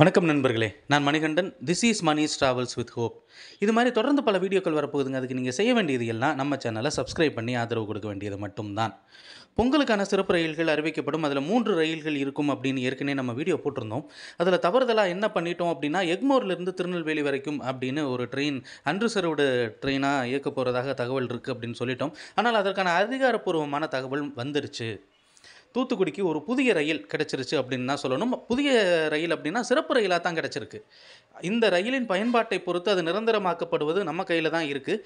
வணக்கம் நண்பர்களே. நான் Manikandan. This is Mani's travels with hope இது மாதிரி தொடர்ந்து பல வீடியோக்கள் வரப்போகுதுங்க. அதுக்கு நீங்கள் செய்ய வேண்டியது எல்லாம் நம்ம சேனலை சப்ஸ்கிரைப் பண்ணி ஆதரவு கொடுக்க வேண்டியது மட்டும்தான். பொங்கலுக்கான சிறப்பு ரயில்கள் அறிவிக்கப்படும். அதில் மூன்று ரயில்கள் இருக்கும் அப்படின்னு ஏற்கனவே நம்ம வீடியோ போட்டிருந்தோம். அதில் தவறுதலாக என்ன பண்ணிட்டோம் அப்படின்னா எக்மோர்லேருந்து திருநெல்வேலி வரைக்கும் அப்படின்னு ஒரு ட்ரெயின் அன்ரிசர்வ்டு ட்ரெயினாக இயக்க போகிறதாக தகவல் இருக்குது அப்படின்னு சொல்லிட்டோம். ஆனால் அதற்கான அதிகாரப்பூர்வமான தகவல் வந்துருச்சு. தூத்துக்குடிக்கு ஒரு புதிய ரயில் கிடச்சிருச்சு அப்படின்னு தான் சொல்லணும். புதிய ரயில் அப்படின்னா சிறப்பு ரயிலாக தான் கிடச்சிருக்கு. இந்த ரயிலின் பயன்பாட்டை பொறுத்து அது நிரந்தரமாக்கப்படுவது நம்ம கையில் தான் இருக்குது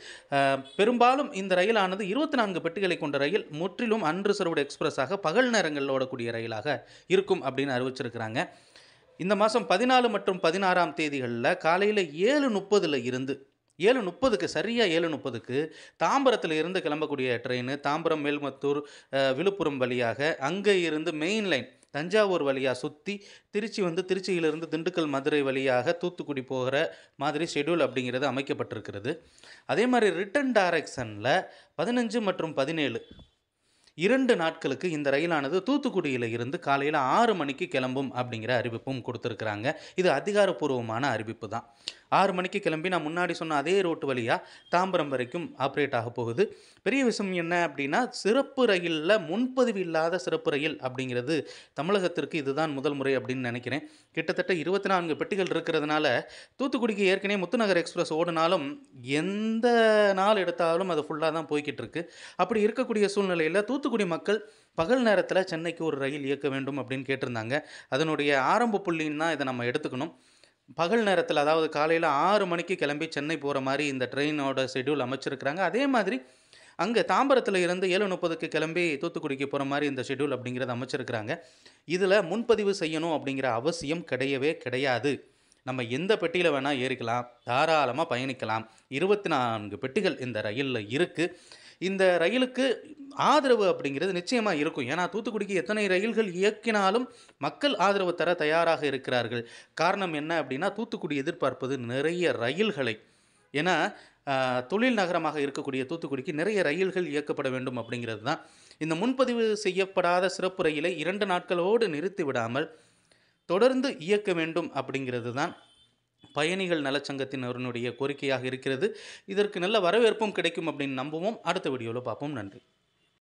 பெரும்பாலும் இந்த ரயிலானது இருபத்தி நான்கு பெட்டிகளை கொண்ட ரயில் முற்றிலும் அன்ரிசர்வ்டு எக்ஸ்பிரஸாக பகல் நேரங்களில் ஓடக்கூடிய ரயிலாக இருக்கும் அப்படின்னு அறிவிச்சிருக்கிறாங்க. இந்த மாதம் பதினாலு மற்றும் பதினாறாம் தேதிகளில் காலையில் ஏழு முப்பதில் இருந்து ஏழு முப்பதுக்கு சரியாக ஏழு முப்பதுக்கு தாம்பரத்தில் இருந்து கிளம்பக்கூடிய ட்ரெயின் தாம்பரம் மேல்மத்தூர் விழுப்புரம் வழியாக அங்கே இருந்து மெயின் லைன் தஞ்சாவூர் வழியாக சுற்றி திருச்சி வந்து திருச்சியிலிருந்து திண்டுக்கல் மதுரை வழியாக தூத்துக்குடி போகிற மாதிரி ஷெட்யூல் அப்படிங்கிறது அமைக்கப்பட்டிருக்கிறது. அதே மாதிரி ரிட்டன் டைரக்ஷனில் பதினஞ்சு மற்றும் பதினேழு. இரண்டு நாட்களுக்கு இந்த ரயிலானது தூத்துக்குடியில் இருந்து காலையில் ஆறு மணிக்கு கிளம்பும் அப்படிங்கிற அறிவிப்பும் கொடுத்துருக்குறாங்க. இது அதிகாரப்பூர்வமான அறிவிப்பு தான். ஆறு மணிக்கு கிளம்பி நான் முன்னாடி சொன்ன அதே ரோட்டு வழியாக தாம்பரம் வரைக்கும் ஆப்ரேட் ஆக போகுது. பெரிய விஷயம் என்ன அப்படின்னா சிறப்பு ரயிலில் முன்பதிவு இல்லாத சிறப்பு ரயில் அப்படிங்கிறது தமிழகத்திற்கு இதுதான் முதல் முறை அப்படின்னு நினைக்கிறேன். கிட்டத்தட்ட இருபத்தி நான்கு பெட்டிகள் இருக்கிறதுனால தூத்துக்குடிக்கு ஏற்கனவே முத்துநகர் எக்ஸ்பிரஸ் ஓடினாலும் எந்த நாள் எடுத்தாலும் அது ஃபுல்லாக தான் போய்கிட்டு இருக்கு. அப்படி இருக்கக்கூடிய சூழ்நிலையில் தூத்து தூத்துக்குடி மக்கள் பகல் நேரத்தில் சென்னைக்கு ஒரு ரயில் இயக்க வேண்டும் அப்படின்னு கேட்டிருந்தாங்க. அதனுடைய ஆரம்ப புள்ளின்னு தான் இதை நம்ம எடுத்துக்கணும். பகல் நேரத்தில் அதாவது காலையில் ஆறு மணிக்கு கிளம்பி சென்னை போகிற மாதிரி இந்த ட்ரெயினோட ஷெட்யூல் அமைச்சிருக்கிறாங்க. அதே மாதிரி அங்கே தாம்பரத்தில் இருந்து ஏழு முப்பதுக்கு கிளம்பி தூத்துக்குடிக்கு போகிற மாதிரி இந்த ஷெட்யூல் அப்படிங்கிறத அமைச்சிருக்கிறாங்க. இதில் முன்பதிவு செய்யணும் அப்படிங்கிற அவசியம் கிடையவே கிடையாது. நம்ம எந்த பெட்டியில் வேணால் ஏறிக்கலாம் தாராளமாக பயணிக்கலாம். இருபத்தி நான்கு பெட்டிகள் இந்த ரயிலில் இருக்குது இந்த ரயிலுக்கு ஆதரவு அப்படிங்கிறது நிச்சயமாக இருக்கும். ஏன்னா தூத்துக்குடிக்கு எத்தனை ரயில்கள் இயக்கினாலும் மக்கள் ஆதரவு தர தயாராக இருக்கிறார்கள். காரணம் என்ன அப்படின்னா தூத்துக்குடி எதிர்பார்ப்பது நிறைய ரயில்களை. ஏன்னா தொழில் நகரமாக இருக்கக்கூடிய தூத்துக்குடிக்கு நிறைய ரயில்கள் இயக்கப்பட வேண்டும் அப்படிங்கிறது தான். இந்த முன்பதிவு செய்யப்படாத சிறப்பு ரயிலை இரண்டு நாட்களோடு நிறுத்தி விடாமல் தொடர்ந்து இயக்க வேண்டும் அப்படிங்கிறது தான் பயணிகள் நலச்சங்கத்தினருடைய கோரிக்கையாக இருக்கிறது. இதற்கு நல்ல வரவேற்பும் கிடைக்கும் அப்படின்னு நம்புவோம். அடுத்த வீடியோவில் பார்ப்போம். நன்றி.